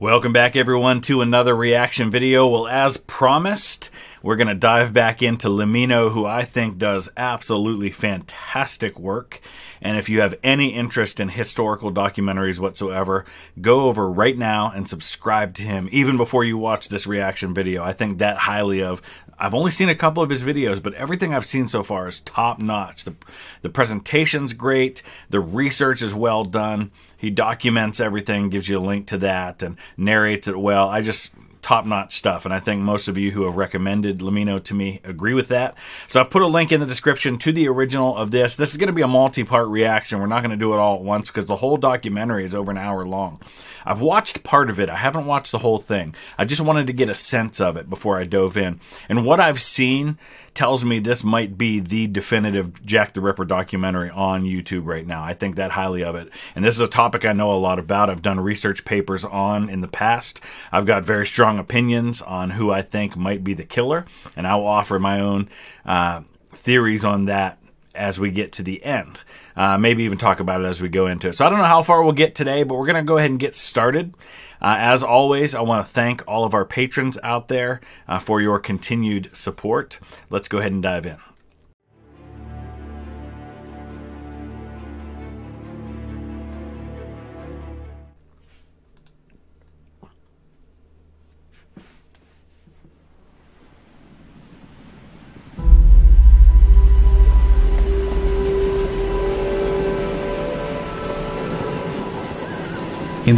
Welcome back, everyone, to another reaction video. Well, as promised, we're going to dive back into Lemmino, who I think does absolutely fantastic work. And if you have any interest in historical documentaries whatsoever, go over right now and subscribe to him, even before you watch this reaction video. I think that highly of. I've only seen a couple of his videos, but everything I've seen so far is top notch. The, the presentation's great, the research is well done. He documents everything, gives you a link to that, and narrates it well. I just top notch stuff. And I think most of you who have recommended Lemmino to me agree with that. So I've put a link in the description to the original of this. This is going to be a multi part reaction. We're not going to do it all at once because the whole documentary is over an hour long. I've watched part of it. I haven't watched the whole thing. I just wanted to get a sense of it before I dove in. And what I've seen tells me this might be the definitive Jack the Ripper documentary on YouTube right now. I think that highly of it. And this is a topic I know a lot about. I've done research papers on in the past. I've got very strong opinions on who I think might be the killer, and I will offer my own uh, theories on that as we get to the end. Uh, maybe even talk about it as we go into it. So I don't know how far we'll get today, but we're going to go ahead and get started. Uh, as always, I want to thank all of our patrons out there uh, for your continued support. Let's go ahead and dive in.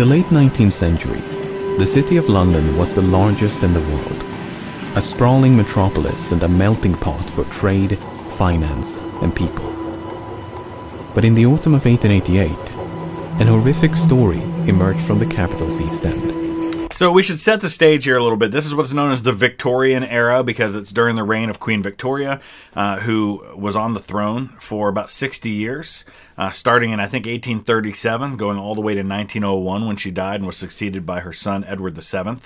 The late 19th century, the city of London was the largest in the world, a sprawling metropolis and a melting pot for trade, finance, and people. But in the autumn of 1888, an horrific story emerged from the capital's east end. So we should set the stage here a little bit. This is what's known as the Victorian era because it's during the reign of Queen Victoria, uh, who was on the throne for about 60 years, uh, starting in I think 1837, going all the way to 1901 when she died and was succeeded by her son Edward VII.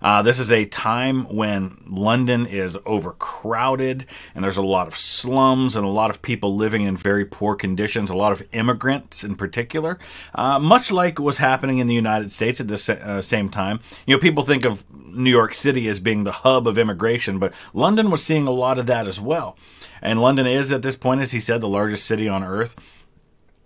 Uh, this is a time when London is overcrowded and there's a lot of slums and a lot of people living in very poor conditions. A lot of immigrants in particular, uh, much like was happening in the United States at the uh, same time. You know, people think of New York City as being the hub of immigration, but London was seeing a lot of that as well. And London is, at this point, as he said, the largest city on earth.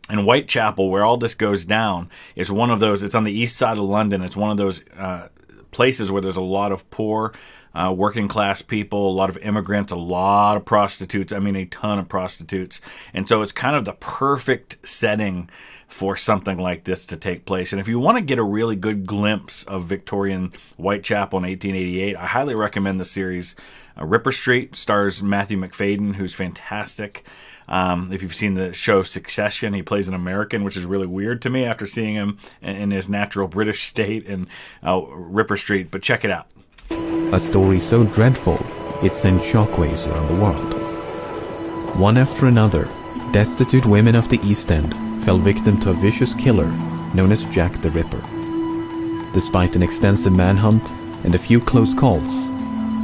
And Whitechapel, where all this goes down, is one of those. It's on the east side of London. It's one of those uh, places where there's a lot of poor, uh, working class people, a lot of immigrants, a lot of prostitutes. I mean, a ton of prostitutes. And so it's kind of the perfect setting for something like this to take place. And if you want to get a really good glimpse of Victorian Whitechapel in 1888, I highly recommend the series uh, Ripper Street. Stars Matthew Macfadyen, who's fantastic. Um, if you've seen the show Succession, he plays an American, which is really weird to me after seeing him in his natural British state in uh, Ripper Street. But check it out. A story so dreadful it sent shockwaves around the world. One after another, destitute women of the East End fell victim to a vicious killer known as Jack the Ripper. Despite an extensive manhunt and a few close calls,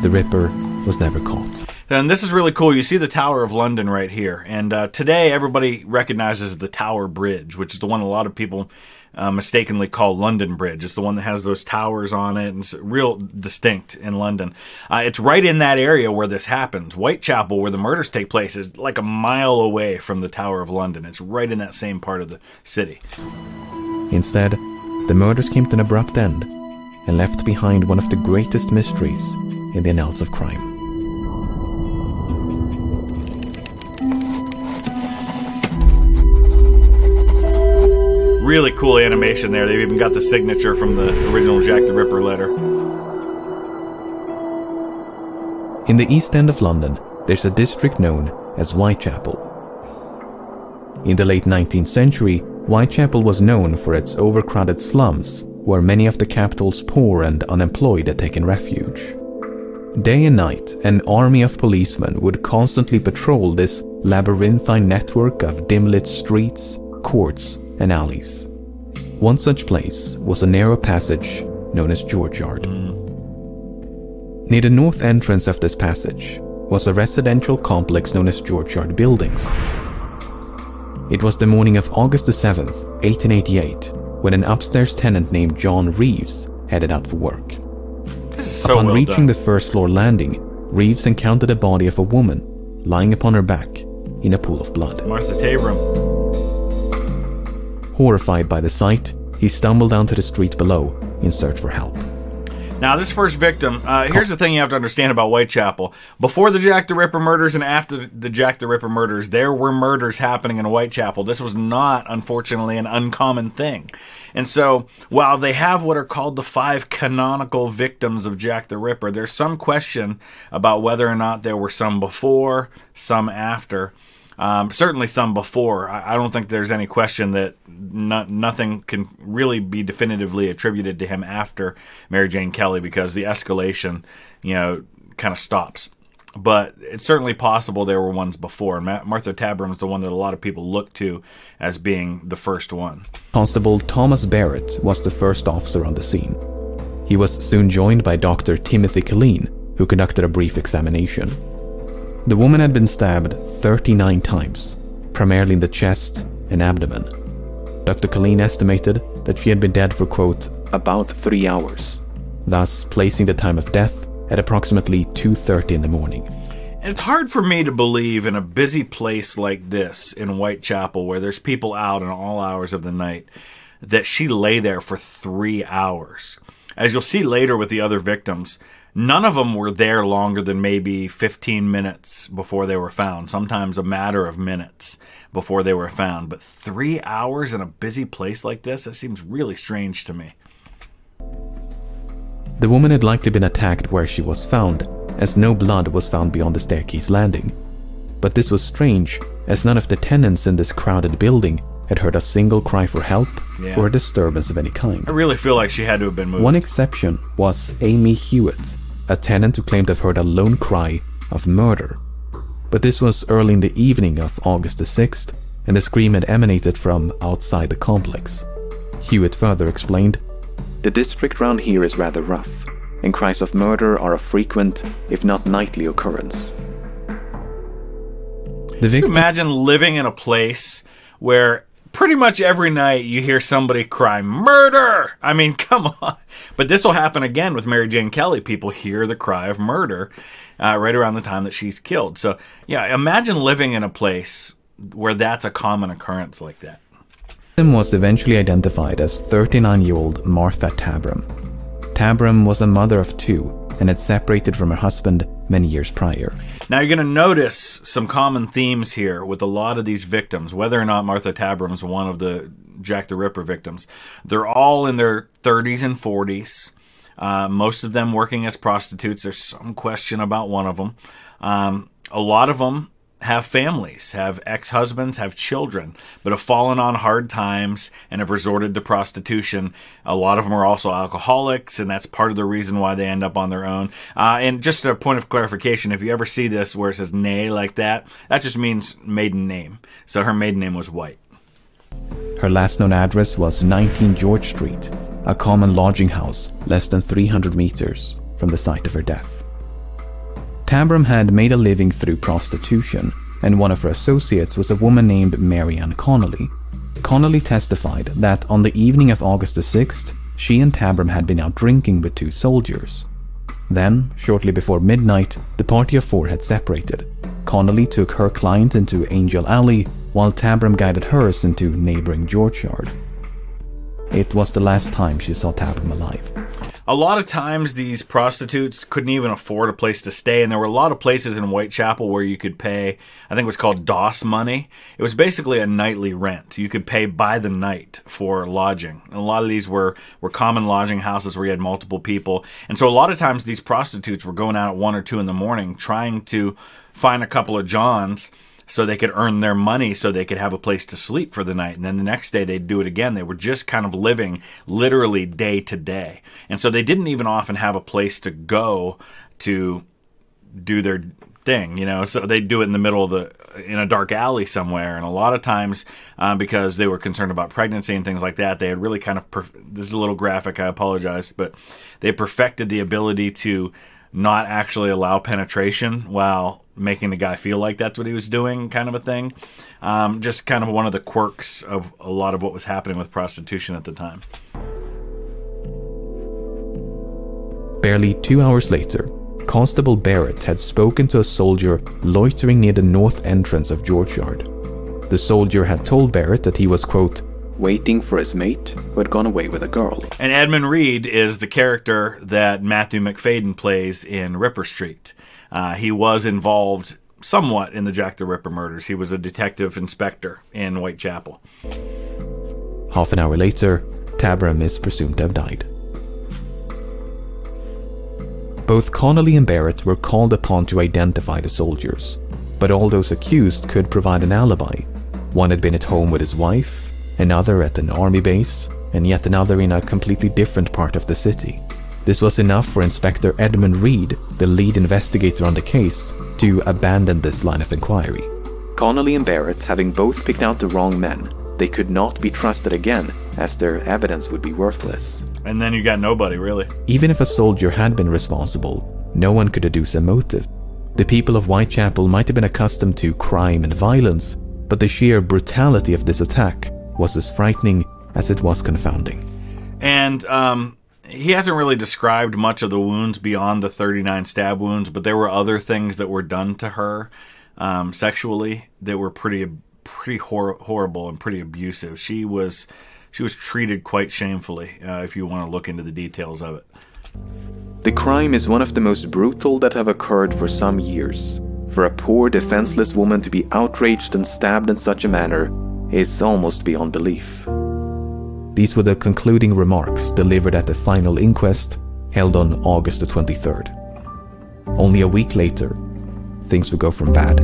the Ripper was never caught. And this is really cool. You see the Tower of London right here. And uh, today, everybody recognizes the Tower Bridge, which is the one a lot of people uh, mistakenly call London Bridge. It's the one that has those towers on it and it's real distinct in London. Uh, it's right in that area where this happens. Whitechapel, where the murders take place, is like a mile away from the Tower of London. It's right in that same part of the city. Instead, the murders came to an abrupt end and left behind one of the greatest mysteries in the annals of crime. Really cool animation there. They've even got the signature from the original Jack the Ripper letter. In the east end of London, there's a district known as Whitechapel. In the late 19th century, Whitechapel was known for its overcrowded slums, where many of the capital's poor and unemployed had taken refuge. Day and night, an army of policemen would constantly patrol this labyrinthine network of dim-lit streets, courts, and alleys. One such place was a narrow passage known as George Yard. Mm. Near the north entrance of this passage was a residential complex known as George Yard Buildings. It was the morning of August the 7th, 1888, when an upstairs tenant named John Reeves headed out for work. So Upon well reaching done. the first floor landing, Reeves encountered the body of a woman lying upon her back in a pool of blood. Martha Tabram. Horrified by the sight, he stumbled down to the street below in search for help. Now, this first victim, uh, here's the thing you have to understand about Whitechapel. Before the Jack the Ripper murders and after the Jack the Ripper murders, there were murders happening in Whitechapel. This was not, unfortunately, an uncommon thing. And so, while they have what are called the five canonical victims of Jack the Ripper, there's some question about whether or not there were some before, some after. Um, certainly some before. I, I don't think there's any question that no, nothing can really be definitively attributed to him after Mary Jane Kelly because the escalation, you know, kind of stops. But it's certainly possible there were ones before. Ma- Martha is the one that a lot of people look to as being the first one. Constable Thomas Barrett was the first officer on the scene. He was soon joined by Dr. Timothy Killeen, who conducted a brief examination. The woman had been stabbed 39 times, primarily in the chest and abdomen. Dr. Killeen estimated that she had been dead for, quote, about three hours, thus placing the time of death at approximately 2.30 in the morning. It's hard for me to believe in a busy place like this in Whitechapel, where there's people out in all hours of the night, that she lay there for three hours. As you'll see later with the other victims, none of them were there longer than maybe 15 minutes before they were found, sometimes a matter of minutes before they were found. But three hours in a busy place like this, that seems really strange to me. The woman had likely been attacked where she was found, as no blood was found beyond the staircase landing. But this was strange, as none of the tenants in this crowded building had heard a single cry for help Yeah. or a disturbance of any kind. I really feel like she had to have been moved. One exception was Amy Hewitt, a tenant who claimed to have heard a lone cry of murder. But this was early in the evening of August the 6th, and the scream had emanated from outside the complex. Hewitt further explained The district round here is rather rough, and cries of murder are a frequent, if not nightly, occurrence. The Can you victim imagine living in a place where pretty much every night you hear somebody cry murder! I mean come on. But this will happen again with mary jane kelly. People hear the cry of murder uh, right around the time that she's killed. So yeah imagine living in a place where that's a common occurrence like that. Victim was eventually identified as 39-year-old Martha Tabram. Tabram was a mother of two and had separated from her husband many years prior. Now you're going to notice some common themes here with a lot of these victims, whether or not Martha Tabram is one of the Jack the Ripper victims. They're all in their 30s and 40s. Uh, most of them working as prostitutes. There's some question about one of them. Um, a lot of them have families, have ex husbands, have children, but have fallen on hard times and have resorted to prostitution. A lot of them are also alcoholics, and that's part of the reason why they end up on their own. Uh, and just a point of clarification if you ever see this where it says nay like that, that just means maiden name. So her maiden name was White. Her last known address was 19 George Street, a common lodging house less than 300 meters from the site of her death. Tabram had made a living through prostitution, and one of her associates was a woman named Marianne Connolly. Connolly testified that on the evening of August the 6th, she and Tabram had been out drinking with two soldiers. Then, shortly before midnight, the party of four had separated. Connolly took her client into Angel Alley, while Tabram guided hers into neighboring George Yard. It was the last time she saw Tabram alive. A lot of times, these prostitutes couldn't even afford a place to stay, and there were a lot of places in Whitechapel where you could pay, I think it was called doss money. It was basically a nightly rent. You could pay by the night for lodging. And a lot of these were, were common lodging houses where you had multiple people. And so, a lot of times, these prostitutes were going out at one or two in the morning trying to find a couple of Johns so they could earn their money so they could have a place to sleep for the night. And then the next day they'd do it again. They were just kind of living literally day to day. And so they didn't even often have a place to go to do their thing you know? So they'd do it in the middle of the in a dark alley somewhere. And a lot of times um, because they were concerned about pregnancy and things like that they had really kind of perf- this is a little graphic i apologize but they perfected the ability to not actually allow penetration while making the guy feel like that's what he was doing, kind of a thing. Um, just kind of one of the quirks of a lot of what was happening with prostitution at the time. Barely two hours later, Constable Barrett had spoken to a soldier loitering near the north entrance of George Yard. The soldier had told Barrett that he was, quote, waiting for his mate who had gone away with a girl. And Edmund Reid is the character that Matthew Macfadyen plays in Ripper Street. Uh, he was involved somewhat in the Jack the Ripper murders. He was a detective inspector in Whitechapel. Half an hour later, Tabram is presumed to have died. Both Connolly and Barrett were called upon to identify the soldiers, but all those accused could provide an alibi. One had been at home with his wife, another at an army base, and yet another in a completely different part of the city. This was enough for Inspector Edmund Reid, the lead investigator on the case, to abandon this line of inquiry. Connolly and Barrett having both picked out the wrong men, they could not be trusted again as their evidence would be worthless. And then you got nobody, really. Even if a soldier had been responsible, no one could deduce a motive. The people of Whitechapel might have been accustomed to crime and violence, but the sheer brutality of this attack was as frightening as it was confounding. And um, he hasn't really described much of the wounds beyond the 39 stab wounds, but there were other things that were done to her um, sexually that were pretty pretty hor- horrible and pretty abusive. She was she was treated quite shamefully. Uh, if you want to look into the details of it. The crime is one of the most brutal that have occurred for some years. For a poor, defenseless woman to be outraged and stabbed in such a manner is almost beyond belief. These were the concluding remarks delivered at the final inquest held on August the 23rd. Only a week later, things would go from bad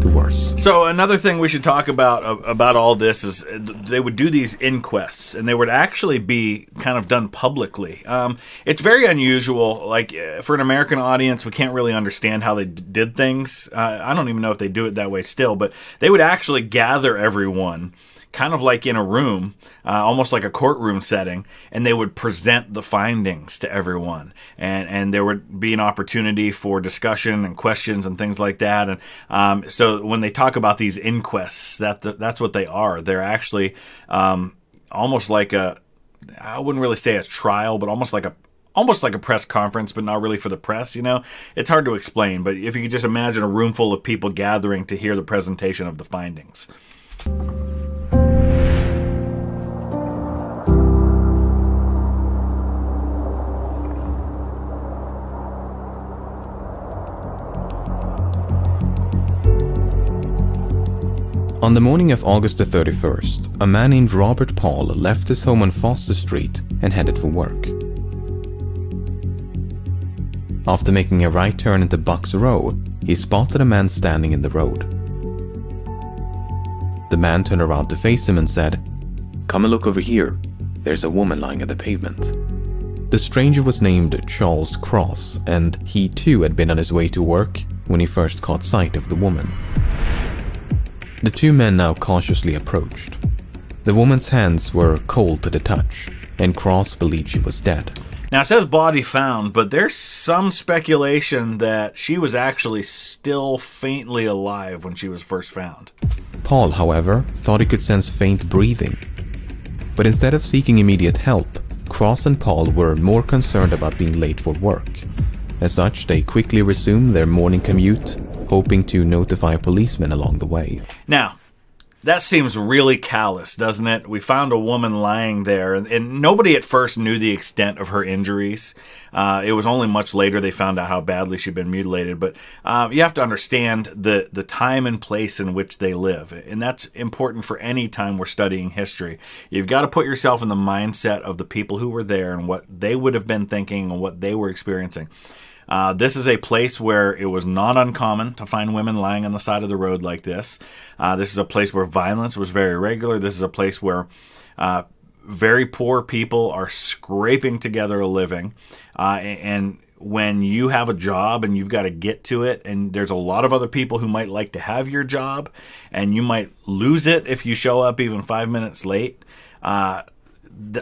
to worse. So another thing we should talk about uh, about all this is uh, they would do these inquests, and they would actually be kind of done publicly. Um, it's very unusual. Like uh, for an American audience, we can't really understand how they d- did things. Uh, I don't even know if they do it that way still, but they would actually gather everyone kind of like in a room, uh, almost like a courtroom setting, and they would present the findings to everyone, and and there would be an opportunity for discussion and questions and things like that. And um, so when they talk about these inquests, that that's what they are. They're actually um, almost like a I wouldn't really say a trial, but almost like a almost like a press conference, but not really for the press. You know, it's hard to explain. But if you could just imagine a room full of people gathering to hear the presentation of the findings. On the morning of August the 31st, a man named Robert Paul left his home on Foster Street and headed for work. After making a right turn into Bucks Row, he spotted a man standing in the road. The man turned around to face him and said, Come and look over here. There's a woman lying at the pavement. The stranger was named Charles Cross, and he too had been on his way to work when he first caught sight of the woman. The two men now cautiously approached. The woman's hands were cold to the touch, and Cross believed she was dead. Now it says body found, but there's some speculation that she was actually still faintly alive when she was first found. Paul, however, thought he could sense faint breathing. But instead of seeking immediate help, Cross and Paul were more concerned about being late for work. As such, they quickly resume their morning commute hoping to notify policemen along the way. Now, that seems really callous, doesn't it? We found a woman lying there, and, and nobody at first knew the extent of her injuries. Uh, it was only much later they found out how badly she'd been mutilated. But uh, you have to understand the, the time and place in which they live, and that's important for any time we're studying history. You've got to put yourself in the mindset of the people who were there and what they would have been thinking and what they were experiencing. Uh, this is a place where it was not uncommon to find women lying on the side of the road like this. Uh, this is a place where violence was very regular. This is a place where uh, very poor people are scraping together a living. Uh, and when you have a job and you've got to get to it, and there's a lot of other people who might like to have your job, and you might lose it if you show up even five minutes late.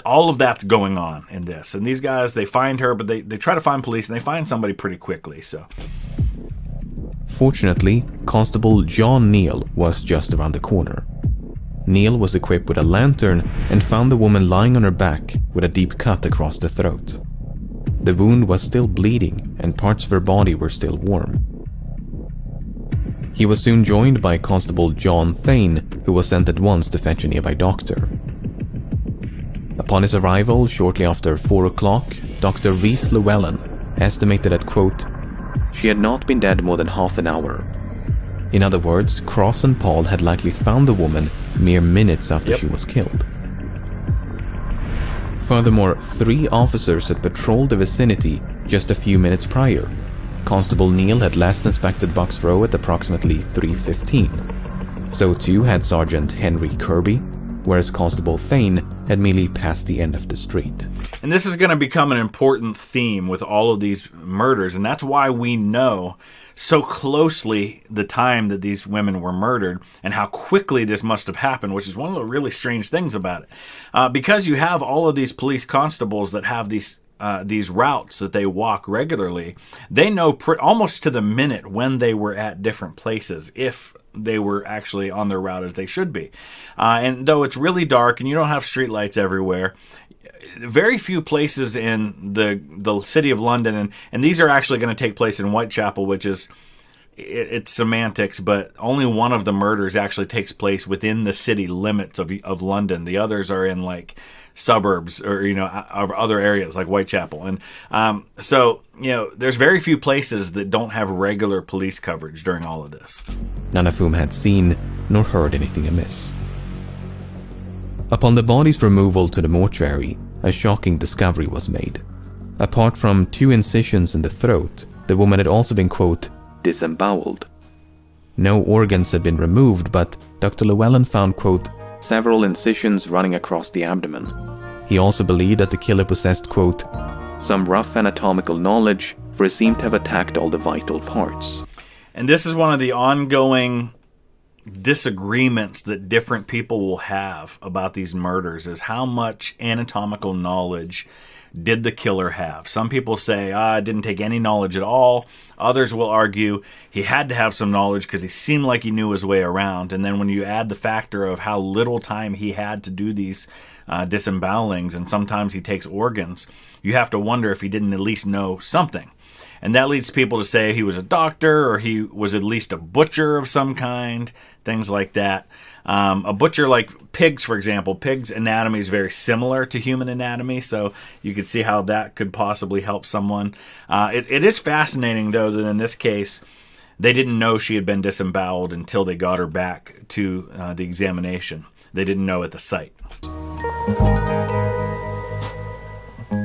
All of that's going on in this. And these guys, they find her, but they, they try to find police and they find somebody pretty quickly. So. Fortunately, Constable John Neal was just around the corner. Neal was equipped with a lantern and found the woman lying on her back with a deep cut across the throat. The wound was still bleeding and parts of her body were still warm. He was soon joined by Constable John Thain, who was sent at once to fetch a nearby doctor. Upon his arrival, shortly after 4 o'clock, Dr. Rees Llewellyn estimated that, quote, she had not been dead more than half an hour. In other words, Cross and Paul had likely found the woman mere minutes after Yep. she was killed. Furthermore, three officers had patrolled the vicinity just a few minutes prior. Constable Neal had last inspected Bucks Row at approximately 3.15. So too had Sergeant Henry Kirby, whereas Constable Thain had merely passed the end of the street. And this is going to become an important theme with all of these murders, and that's why we know so closely the time that these women were murdered and how quickly this must have happened, which is one of the really strange things about it. Uh, because you have all of these police constables that have these. Uh, these routes that they walk regularly, they know pr- almost to the minute when they were at different places, if they were actually on their route as they should be. Uh, and though it's really dark and you don't have streetlights everywhere, very few places in the the city of London, and and these are actually going to take place in Whitechapel, which is it, it's semantics, but only one of the murders actually takes place within the city limits of of London. The others are in like suburbs or you know of other areas like Whitechapel, and um, so you know there's very few places that don't have regular police coverage during all of this. none of whom had seen nor heard anything amiss. Upon the body's removal to the mortuary, a shocking discovery was made. Apart from two incisions in the throat, the woman had also been, quote, disemboweled. No organs had been removed, but Dr. Llewellyn found, quote, several incisions running across the abdomen. He also believed that the killer possessed, quote, some rough anatomical knowledge, for he seemed to have attacked all the vital parts. And this is one of the ongoing disagreements that different people will have about these murders is how much anatomical knowledge did the killer have? Some people say, ah, I didn't take any knowledge at all. Others will argue he had to have some knowledge because he seemed like he knew his way around. And then when you add the factor of how little time he had to do these uh, disembowelings, and sometimes he takes organs, you have to wonder if he didn't at least know something. And that leads people to say he was a doctor or he was at least a butcher of some kind, things like that. Um, a butcher like pigs, for example, pigs' anatomy is very similar to human anatomy, so you could see how that could possibly help someone. Uh, it, it is fascinating, though, that in this case, they didn't know she had been disemboweled until they got her back to uh, the examination. They didn't know at the site.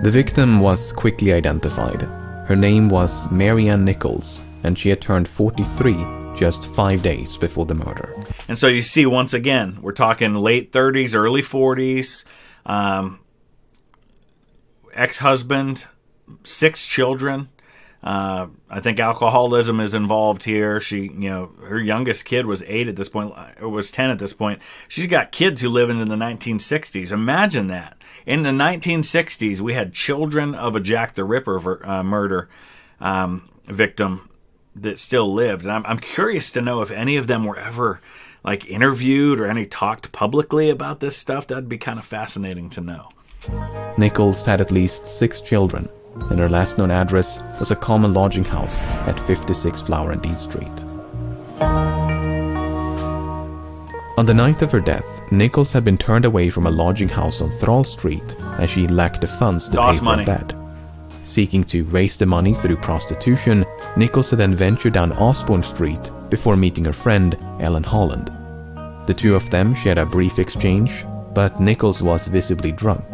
The victim was quickly identified. Her name was Mary Ann Nichols, and she had turned 43 just five days before the murder. And so you see, once again, we're talking late 30s, early 40s, um, ex husband, six children. Uh, I think alcoholism is involved here. She, you know, her youngest kid was eight at this point, or was 10 at this point. She's got kids who live in the 1960s. Imagine that. In the 1960s, we had children of a Jack the Ripper uh, murder um, victim that still lived. And I'm, I'm curious to know if any of them were ever like interviewed or any talked publicly about this stuff. That'd be kind of fascinating to know. Nichols had at least six children, and her last known address was a common lodging house at 56 Flower and Dean Street. On the night of her death, Nichols had been turned away from a lodging house on Thrawl Street as she lacked the funds to Doss pay for money. a bed. Seeking to raise the money through prostitution, Nichols had then ventured down Osborn Street before meeting her friend, Ellen Holland. The two of them shared a brief exchange, but Nichols was visibly drunk.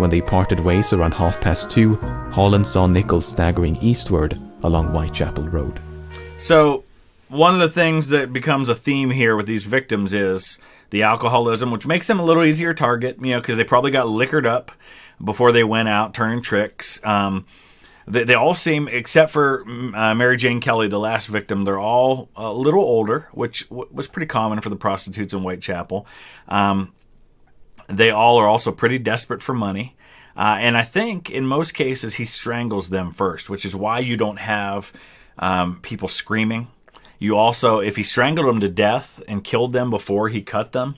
When they parted ways around half past two, Holland saw Nichols staggering eastward along Whitechapel Road. So, one of the things that becomes a theme here with these victims is the alcoholism, which makes them a little easier target, you know, because they probably got liquored up before they went out turning tricks. Um, they, they all seem, except for mm, uh, Mary Jane Kelly, the last victim, they're all a little older, which w- was pretty common for the prostitutes in Whitechapel. Um, they all are also pretty desperate for money. Uh, and I think in most cases he strangles them first, which is why you don't have um, people screaming. You also, if he strangled them to death and killed them before he cut them,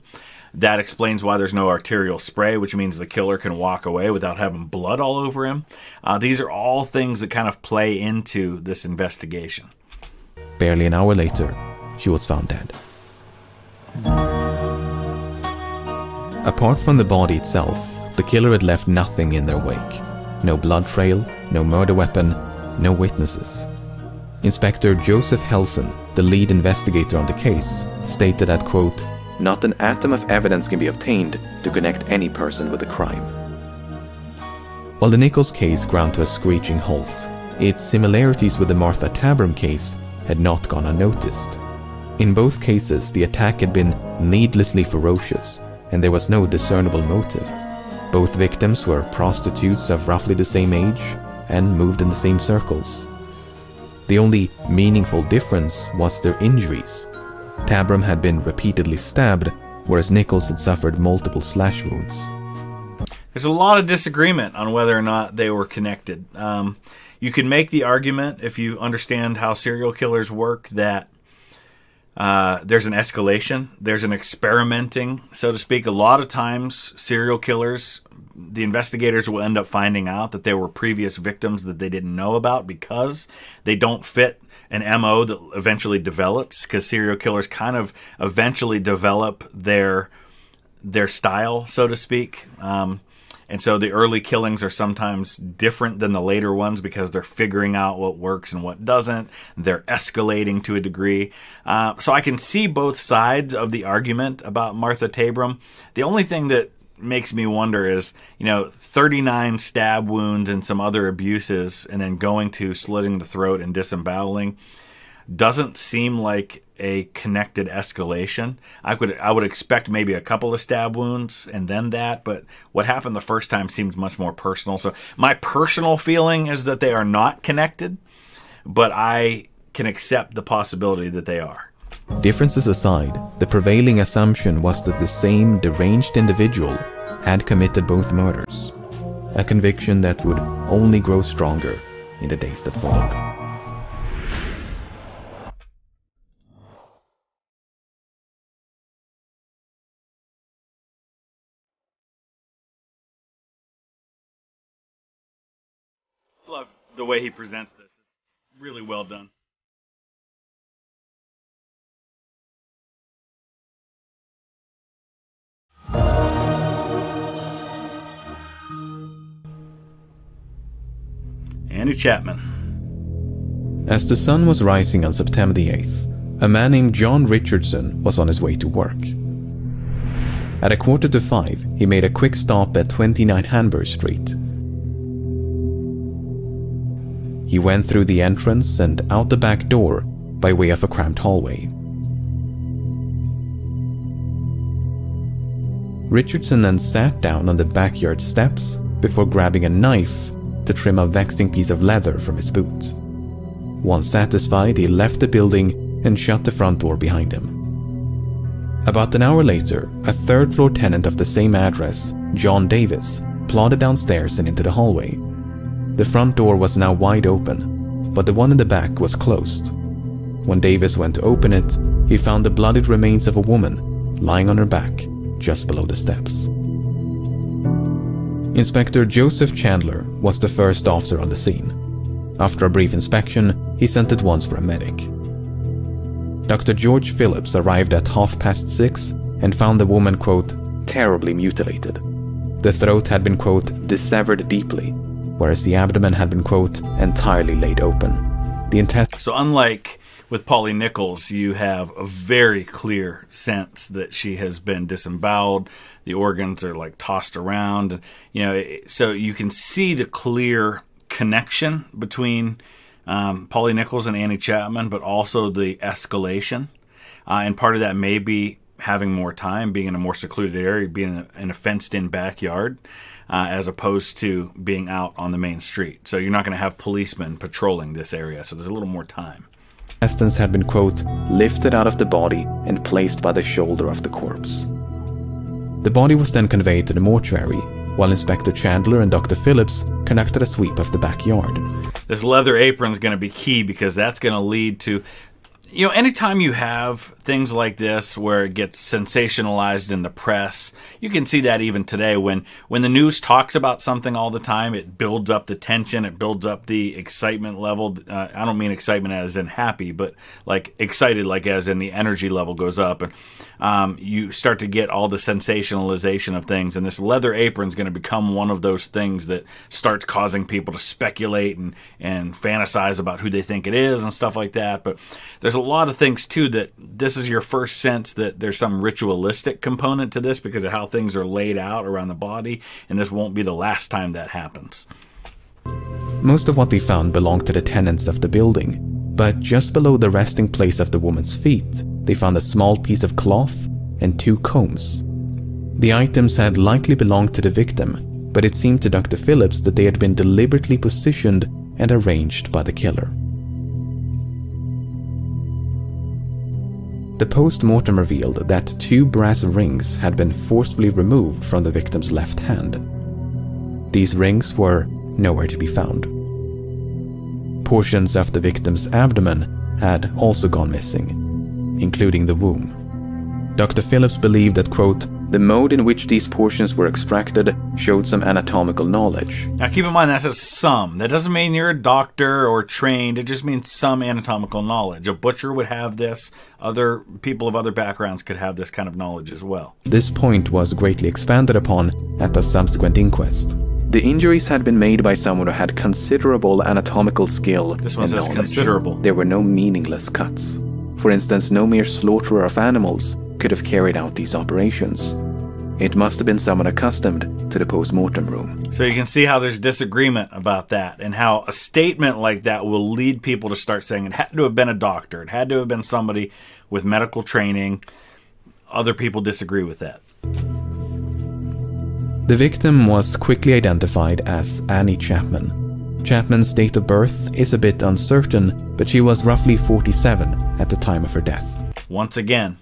That explains why there's no arterial spray, which means the killer can walk away without having blood all over him. Uh, these are all things that kind of play into this investigation. Barely an hour later, she was found dead. Apart from the body itself, the killer had left nothing in their wake. No blood trail, no murder weapon, no witnesses. Inspector Joseph Helson, the lead investigator on the case, stated that, quote, Not an atom of evidence can be obtained to connect any person with the crime. While the Nichols case ground to a screeching halt, its similarities with the Martha Tabram case had not gone unnoticed. In both cases, the attack had been needlessly ferocious, and there was no discernible motive. Both victims were prostitutes of roughly the same age and moved in the same circles. The only meaningful difference was their injuries. Tabram had been repeatedly stabbed, whereas Nichols had suffered multiple slash wounds. There's a lot of disagreement on whether or not they were connected. Um, you can make the argument, if you understand how serial killers work, that uh, there's an escalation, there's an experimenting, so to speak. A lot of times, serial killers, the investigators will end up finding out that there were previous victims that they didn't know about because they don't fit an MO that eventually develops. Because serial killers kind of eventually develop their their style, so to speak. Um, and so the early killings are sometimes different than the later ones because they're figuring out what works and what doesn't. They're escalating to a degree. Uh, so I can see both sides of the argument about Martha Tabram. The only thing that makes me wonder is, you know, 39 stab wounds and some other abuses, and then going to slitting the throat and disemboweling doesn't seem like a connected escalation. I could I would expect maybe a couple of stab wounds and then that, but what happened the first time seems much more personal. So my personal feeling is that they are not connected, but I can accept the possibility that they are. Differences aside, the prevailing assumption was that the same deranged individual had committed both murders. A conviction that would only grow stronger in the days that followed. The way he presents this. It's really well done. Annie Chapman. As the sun was rising on September the 8th, a man named John Richardson was on his way to work. At a quarter to five, he made a quick stop at 29 Hanbury Street he went through the entrance and out the back door by way of a cramped hallway. Richardson then sat down on the backyard steps before grabbing a knife to trim a vexing piece of leather from his boot. Once satisfied, he left the building and shut the front door behind him. About an hour later, a third floor tenant of the same address, John Davis, plodded downstairs and into the hallway. The front door was now wide open, but the one in the back was closed. When Davis went to open it, he found the bloodied remains of a woman lying on her back just below the steps. Inspector Joseph Chandler was the first officer on the scene. After a brief inspection, he sent at once for a medic. Dr. George Phillips arrived at half past six and found the woman, quote, terribly mutilated. The throat had been, quote, dissevered deeply whereas the abdomen had been, quote, entirely laid open. The intestine. So, unlike with Polly Nichols, you have a very clear sense that she has been disemboweled. The organs are like tossed around. And, you know, so you can see the clear connection between um, Polly Nichols and Annie Chapman, but also the escalation. Uh, and part of that may be having more time, being in a more secluded area, being in a, fenced in backyard uh, as opposed to being out on the main street. So you're not going to have policemen patrolling this area, so there's a little more time. Intestines had been, quote, lifted out of the body and placed by the shoulder of the corpse. The body was then conveyed to the mortuary, while Inspector Chandler and Dr. Phillips conducted a sweep of the backyard. This leather apron is going to be key because that's going to lead to you know, anytime you have things like this where it gets sensationalized in the press. You can see that even today when when the news talks about something all the time, it builds up the tension, it builds up the excitement level. Uh, I don't mean excitement as in happy, but like excited, like as in the energy level goes up, and um, you start to get all the sensationalization of things. And this leather apron is going to become one of those things that starts causing people to speculate and and fantasize about who they think it is and stuff like that. But there's a lot of things too that this is your first sense that there's some ritualistic component to this because of how things are laid out around the body, and this won't be the last time that happens. Most of what they found belonged to the tenants of the building, but just below the resting place of the woman's feet, they found a small piece of cloth and two combs. The items had likely belonged to the victim, but it seemed to Dr. Phillips that they had been deliberately positioned and arranged by the killer. The post-mortem revealed that two brass rings had been forcefully removed from the victim's left hand. These rings were nowhere to be found. Portions of the victim's abdomen had also gone missing, including the womb. Dr. Phillips believed that, quote, the mode in which these portions were extracted showed some anatomical knowledge. Now, keep in mind that says some. That doesn't mean you're a doctor or trained. It just means some anatomical knowledge. A butcher would have this. Other people of other backgrounds could have this kind of knowledge as well. This point was greatly expanded upon at the subsequent inquest. The injuries had been made by someone who had considerable anatomical skill. This one says knowledge. considerable. There were no meaningless cuts. For instance, no mere slaughterer of animals could have carried out these operations. It must have been someone accustomed to the post-mortem room. So you can see how there's disagreement about that and how a statement like that will lead people to start saying it had to have been a doctor. It had to have been somebody with medical training. Other people disagree with that. The victim was quickly identified as Annie Chapman. Chapman's date of birth is a bit uncertain, but she was roughly 47 at the time of her death. Once again,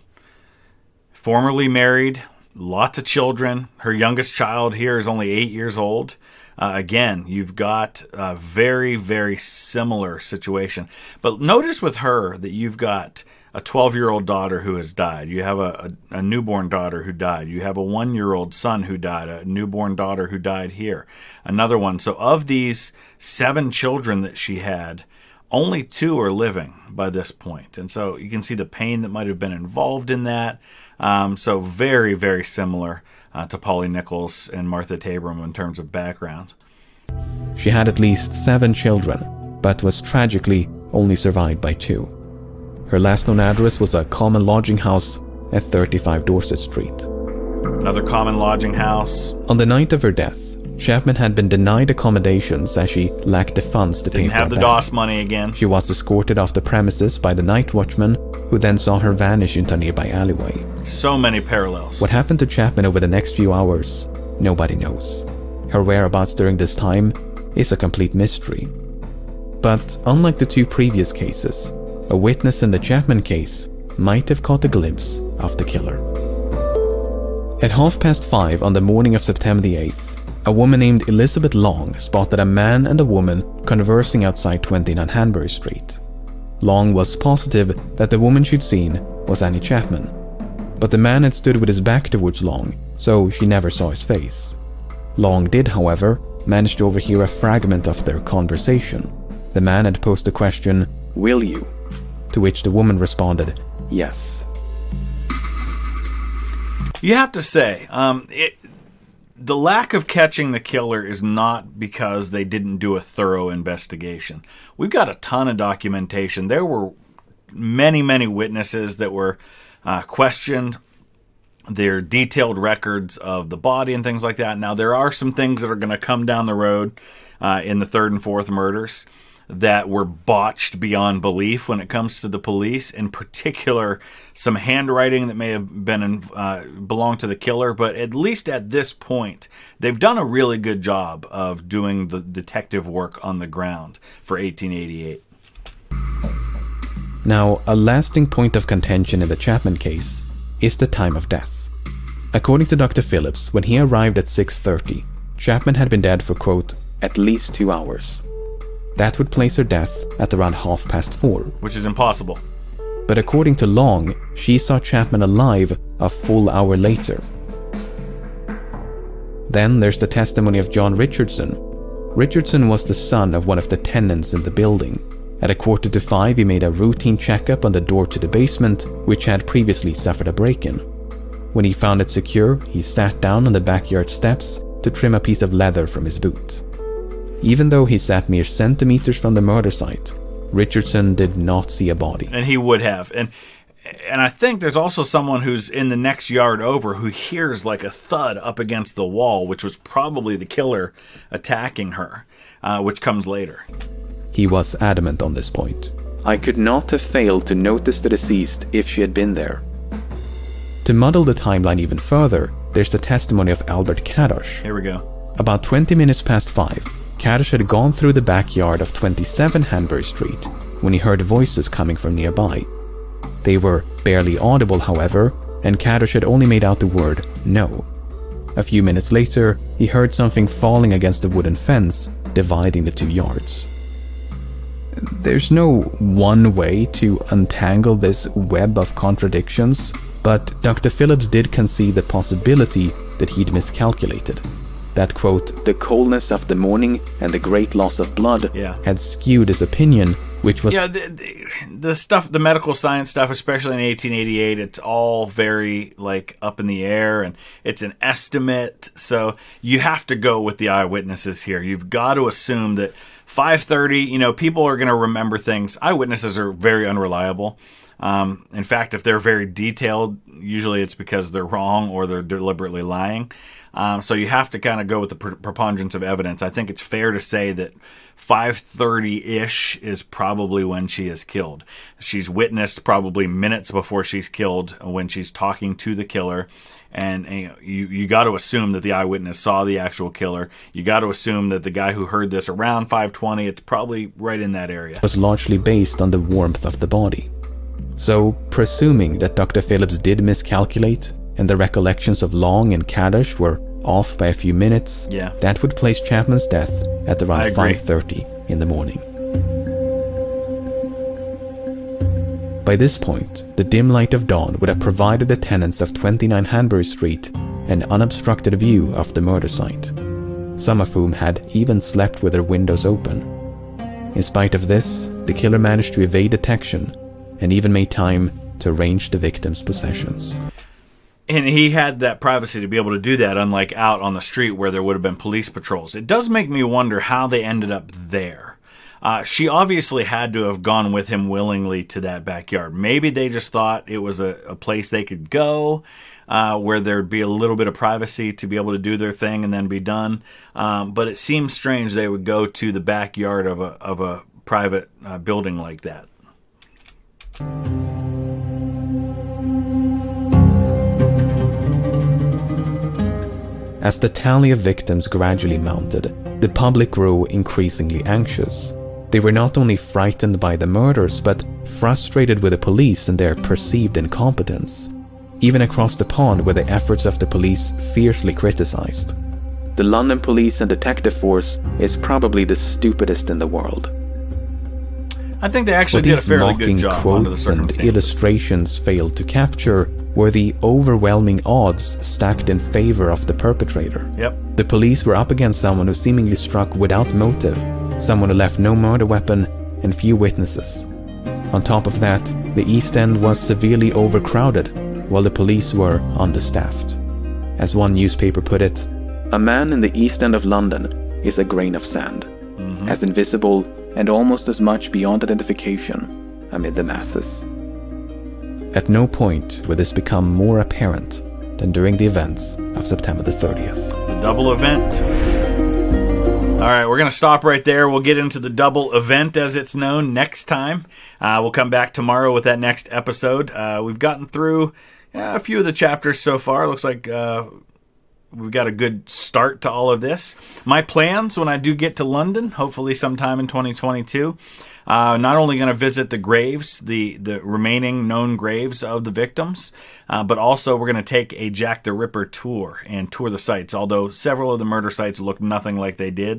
formerly married, lots of children. Her youngest child here is only eight years old. Uh, again, you've got a very, very similar situation. But notice with her that you've got a 12 year old daughter who has died. You have a, a, a newborn daughter who died. You have a one year old son who died, a newborn daughter who died here, another one. So, of these seven children that she had, only two are living by this point. And so you can see the pain that might have been involved in that. Um, so, very, very similar uh, to Polly Nichols and Martha Tabram in terms of background. She had at least seven children, but was tragically only survived by two. Her last known address was a common lodging house at 35 Dorset Street. Another common lodging house. On the night of her death, Chapman had been denied accommodations as she lacked the funds to pay Didn't for have the bed. doss money again. She was escorted off the premises by the night watchman, who then saw her vanish into a nearby alleyway. So many parallels. What happened to Chapman over the next few hours, nobody knows. Her whereabouts during this time is a complete mystery. But unlike the two previous cases, a witness in the Chapman case might have caught a glimpse of the killer. At half past five on the morning of September the 8th, a woman named Elizabeth Long spotted a man and a woman conversing outside 29 Hanbury Street. Long was positive that the woman she'd seen was Annie Chapman, but the man had stood with his back towards Long, so she never saw his face. Long did, however, manage to overhear a fragment of their conversation. The man had posed the question, Will you? To which the woman responded, Yes. You have to say, um, it, the lack of catching the killer is not because they didn't do a thorough investigation. We've got a ton of documentation. There were many, many witnesses that were uh, questioned. Their detailed records of the body and things like that. Now, there are some things that are going to come down the road uh, in the third and fourth murders that were botched beyond belief when it comes to the police. In particular, some handwriting that may have been in, uh, belonged to the killer. But at least at this point, they've done a really good job of doing the detective work on the ground for 1888. Now, a lasting point of contention in the Chapman case is the time of death. According to Dr. Phillips, when he arrived at 6.30, Chapman had been dead for, quote, at least two hours. That would place her death at around half past four. Which is impossible. But according to Long, she saw Chapman alive a full hour later. Then there's the testimony of John Richardson. Richardson was the son of one of the tenants in the building. At a quarter to five, he made a routine checkup on the door to the basement, which had previously suffered a break in. When he found it secure, he sat down on the backyard steps to trim a piece of leather from his boot. Even though he sat mere centimeters from the murder site, Richardson did not see a body. And he would have. And and I think there's also someone who's in the next yard over who hears like a thud up against the wall, which was probably the killer attacking her, uh, which comes later. He was adamant on this point. I could not have failed to notice the deceased if she had been there. To muddle the timeline even further, there's the testimony of Albert Cadosch. Here we go. About 20 minutes past 5, Cadosch had gone through the backyard of 27 Hanbury Street when he heard voices coming from nearby. They were barely audible, however, and Cadosch had only made out the word no. A few minutes later, he heard something falling against the wooden fence dividing the two yards. There's no one way to untangle this web of contradictions, but Dr. Phillips did concede the possibility that he'd miscalculated. That quote, the coldness of the morning and the great loss of blood Yeah. had skewed his opinion, which was Yeah, the, the, the stuff, the medical science stuff, especially in 1888, it's all very like up in the air and it's an estimate. So you have to go with the eyewitnesses here. You've got to assume that 5:30, you know, people are going to remember things. Eyewitnesses are very unreliable. Um, in fact, if they're very detailed, usually it's because they're wrong or they're deliberately lying. Um, so you have to kind of go with the pre- preponderance of evidence. I think it's fair to say that 5:30-ish is probably when she is killed. She's witnessed probably minutes before she's killed when she's talking to the killer. And know, you, you got to assume that the eyewitness saw the actual killer. You got to assume that the guy who heard this around 5:20, it's probably right in that area. was largely based on the warmth of the body. So, presuming that Dr. Phillips did miscalculate and the recollections of Long and Cadosch were off by a few minutes, Yeah. that would place Chapman's death at around 5:30 in the morning. By this point, the dim light of dawn would have provided the tenants of 29 Hanbury Street an unobstructed view of the murder site, some of whom had even slept with their windows open. In spite of this, the killer managed to evade detection and even made time to arrange the victim's possessions. And he had that privacy to be able to do that unlike out on the street where there would have been police patrols. It does make me wonder how they ended up there. Uh, she obviously had to have gone with him willingly to that backyard. Maybe they just thought it was a, a place they could go uh, where there'd be a little bit of privacy to be able to do their thing and then be done. Um, but it seems strange they would go to the backyard of a, of a private uh, building like that As the tally of victims gradually mounted, the public grew increasingly anxious. They were not only frightened by the murders, but frustrated with the police and their perceived incompetence. Even across the pond were the efforts of the police fiercely criticized. The London police and detective force is probably the stupidest in the world. i think they actually What did a fairly good job under the quotes and circumstances illustrations failed to capture were the overwhelming odds stacked in favor of the perpetrator. yep The police were up against someone who seemingly struck without motive, someone who left no murder weapon and few witnesses. On top of that, the East End was severely overcrowded, while the police were understaffed. As one newspaper put it, a man in the East End of London is a grain of sand, mm-hmm. as invisible and almost as much beyond identification amid the masses. At no point would this become more apparent than during the events of September the 30th. the double event. All right, we're going to stop right there. We'll get into the double event as it's known next time. Uh, we'll come back tomorrow with that next episode. Uh, we've gotten through a few of the chapters so far. Looks like uh, we've got a good start to all of this. My plans when I do get to London, hopefully sometime in 2022. Uh, not only going to visit the graves, the, the remaining known graves of the victims, uh, but also we're going to take a Jack the Ripper tour and tour the sites. Although several of the murder sites look nothing like they did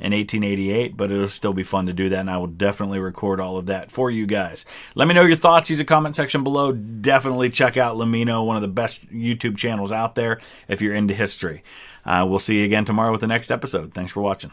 in 1888, but it'll still be fun to do that, and I will definitely record all of that for you guys. Let me know your thoughts. Use a comment section below. Definitely check out Lemmino, one of the best YouTube channels out there if you're into history. Uh, we'll see you again tomorrow with the next episode. Thanks for watching.